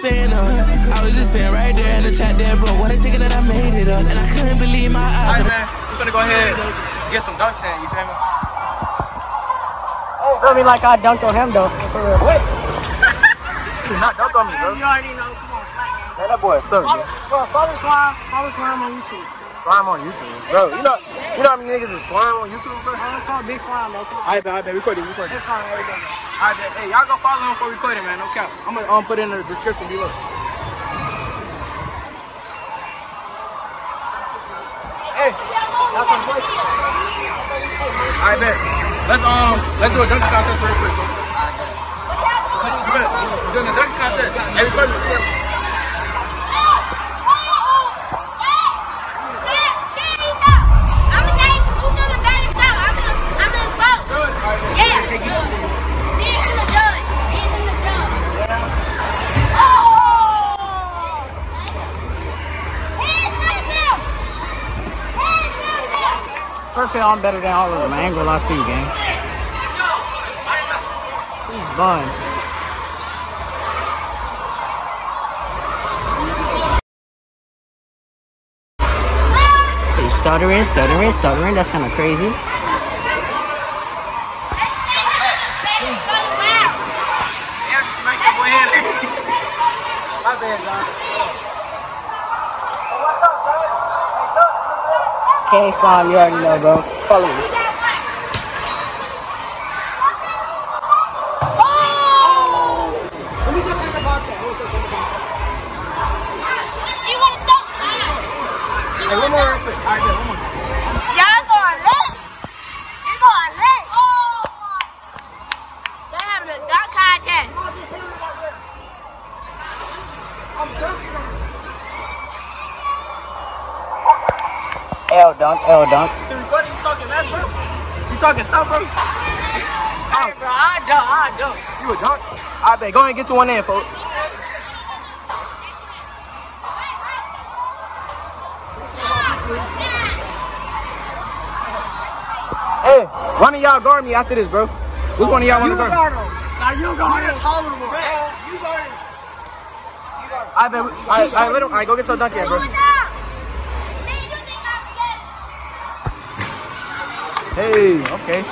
what the fuck is they saying? Uh, I was just saying right there in the chat there, bro. What they thinking that I made it up? And I couldn't believe my eyes. Alright, man, we're gonna go ahead and get some dunks in, you feel me? Feel me like I dunked on him though. For real. What? you not dunk on me, bro. You already know. Come on, slime. Man, that boy is so Follow, bro, follow slime. Follow slime on YouTube. Slime on YouTube, bro. You know, you know how many niggas is slime on YouTube, bro? Oh, it's called Big Slime though. Come on. Alright, man, alright, man, record it, record it. Big Slime every day. Alright, man, hey, y'all go follow him before recording, man. No cap. I'm gonna um, put it in the description below. Hey, that's some boy. Alright, man. Let's um, let's do a dunk contest real quick. bro. We're doing a dunk contest. Record First I'm better than all of them. I ain't gonna lie to you, gang. These buns. He's stuttering, stuttering, stuttering. That's kind of crazy. Yeah, just smack that boy head. My bad, dog. Okay, slime, you already know, bro. Follow me. Hey, one more real quick. Alright, man, one more. Y'all going lit. You going lit. They're having a dunk contest. L dunk, L dunk. You recording? You talking mess, bro? You talking stuff, bro? Hey, bro, I dunk, I dunk. You a dunk? I bet. Go ahead and get to one in, folks. Hey, one of y'all guard me after this, bro. Which one of y'all want to guard? me? Now you got it. I bet. I, I, let him. I go get your dunk in, bro. Hey, okay.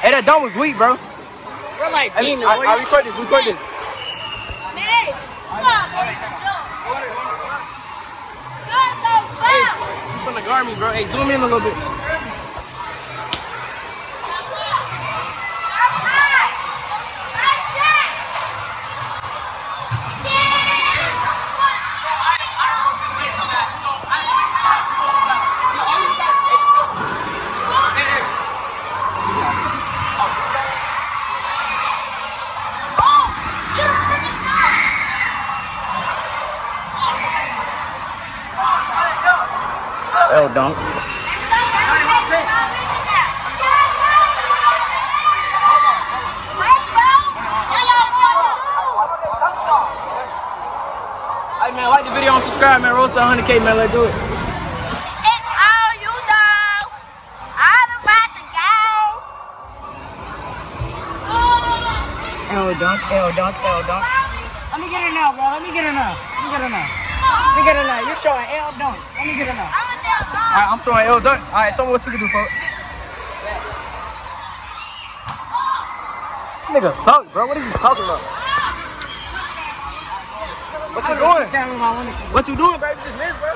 Hey, that dunk was weak, bro. We're like Hey, demons. I. I record this. We record this. Hey, come on, boy. Shut You from the guard me, bro. Hey, zoom in a little bit. L dunk. Hey, man, like the video and subscribe, man. Roll to 100K, man. Let's do it. It's all you know. I'm about to go. L dunk, L oh, dunk, L oh, dunk. Let me get her now, bro. Let me get her now. Let me get her now. Let me get her now. You're showing L dunks. Let me get her now. I'm gonna tell mom. All right, I'm showing L dunks. All right, show me what you can do, folks. Nigga suck, bro. What are you talking about? What you doing? Damn, if I wanted. What you doing, bro? You just missed, bro.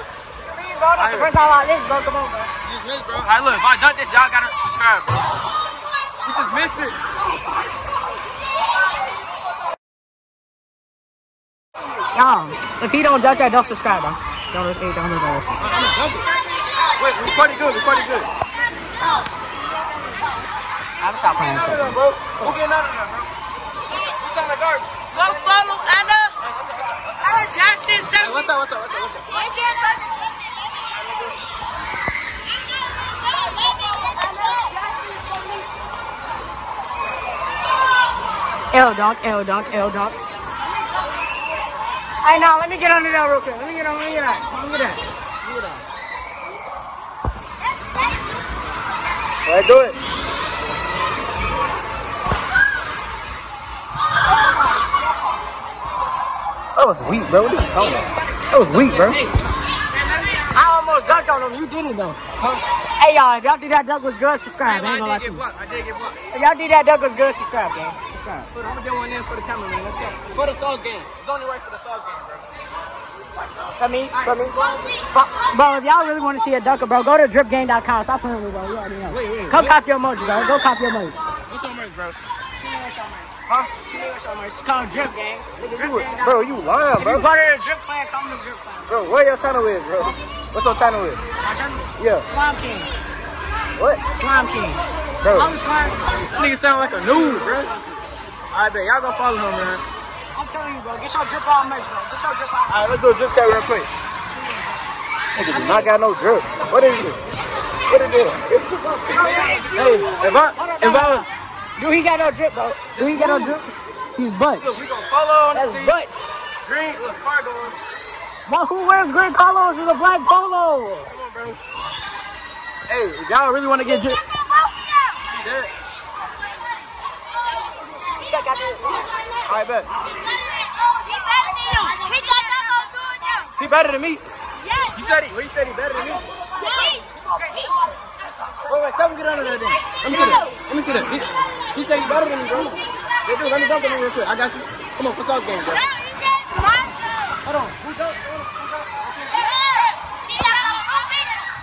Bro, that's the first time like this, bro. Come on, bro. You just missed, bro. All right, look. If I done this, y'all gotta subscribe, bro. You just missed it. Y'all, if he don't duck that, don't subscribe, bro. Don't listen, hey, don't listen. don't listen. I'm gonna. Wait, record it good. Record it good. I'm stop playing Out of this. there, bro. Who getting out of there, bro? Who's trying to guard? me? Go follow Anna. Anna Johnson, Hey, what's up? What's up? What's up? What's up? L dunk, L dunk, L dunk. Hey, now let me get under that real quick. Let me get on, let me get that. Let me get that. All right, do it. That was weak, bro. What are you talking about? That was weak, bro. I almost dunked on him. You did it though. Hey y'all, if y'all think that dunk was good, subscribe. I ain't gonna lie to you. blocked. I did get blocked. If y'all think that dunk was good, subscribe, gang. Subscribe. I'm gonna get one in for the camera, man. Let's go. For the sauce game. It's only right for the sauce game, bro. For me, for me. For- bro, if y'all really want to see a dunker, bro, go to dripgame.com. Stop playing with me, bro. You already know. Wait, wait, Come what? cop your emoji, bro. Go cop your emoji. What's your merch, bro? Huh? It's called Drip Gang. You, bro, you lying, If you part of the Drip Clan, come to Drip Clan. Bro, what your channel is, bro? What's your channel is? My channel? Yeah. Slime King. What? Slime King. Bro, I'm Slime. that nigga sound like a noob, bro. Alright, bet. Y'all go follow him, man. I'm telling you, bro. Get your drip on merch, bro. Get your drip on. Alright, let's do a drip chat real quick. Nigga do not got no drip. What is it? What is it? hey, if I, if I Do he got no drip, bro? Do he got no drip? He's butt. look, we gonna follow on That's the butt. green, look, cargo on. Well, who wears green polos with a black polo? Come on, bro. Hey, y'all really want to get drip, see that? Alright, bet. He better than you. He got that on Georgia. He better than me. Yes. You said he, what you said he better than me? Wait, wait, tell him get under there then. Let me see that. Let me see that. He, he said he better than me, bro. Hey, dude, let me dunk on him real quick. I got you. Come on, for sauce game, bro. Hold on. Who dunk?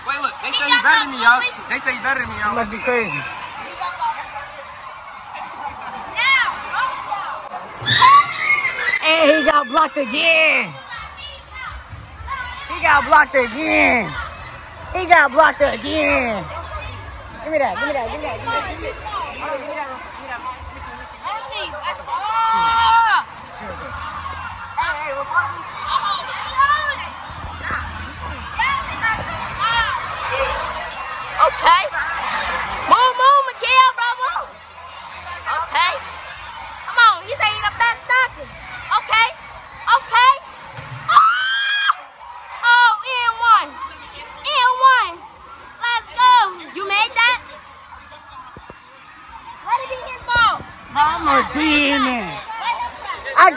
Wait, look. They say he better than me, y'all. They say he better than me, y'all. Must be crazy. Now, go. And he got blocked again. He got blocked again. He got blocked again. Give me that. Give me that. Give me that. Give me that. Give me that.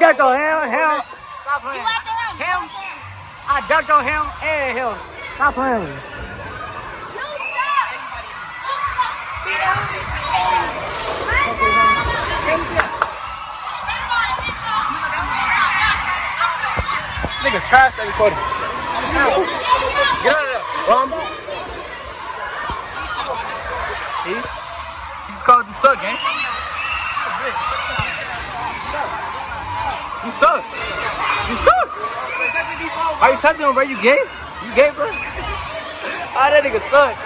Ducked on him. Him. Stop playing. him. Him. I ducked on him and him. Stop playing with me. You stop. Nigga, trash every quarter. Get out of there. Bum. He? He just called you suck, gang. You suck. You suck. Why you touching him, bro? You gay? You gay, bro? Ah, that nigga suck.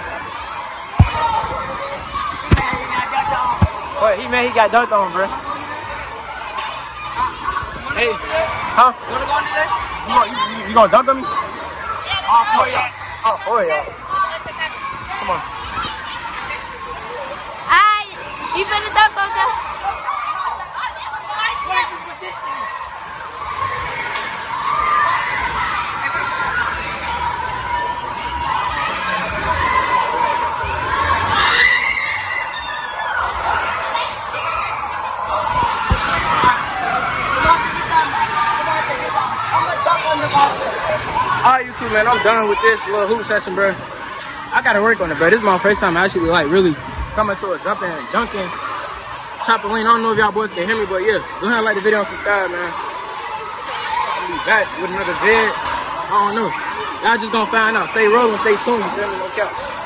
What? He man, he got dunked on, bro. Hey, huh? You wanna go on today? You, you, you, gonna dunk on me? Oh, for y'all. Oh, for y'all. Come on. Alright, you finna dunk on them? All right, you two, man. I'm done with this little hoop session, bro. I gotta work on it, bro. This is my first time actually, like, really coming to a jumping and dunking trampoline. I don't know if y'all boys can hear me, but yeah, go ahead and like the video and subscribe, man. I'll be back with another vid. I don't know. Y'all just gonna find out. Stay rolling, stay tuned. You feel me? No cap.